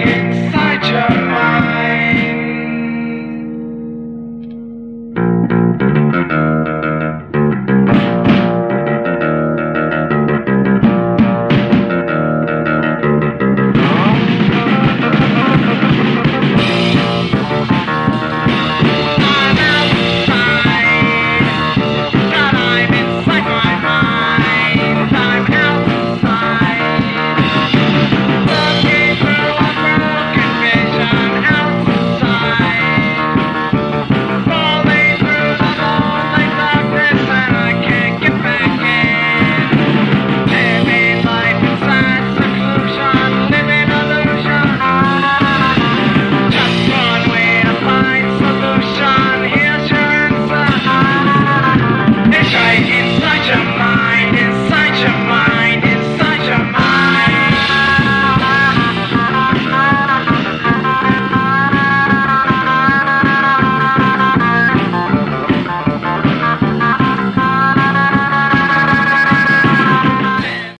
inside your mind.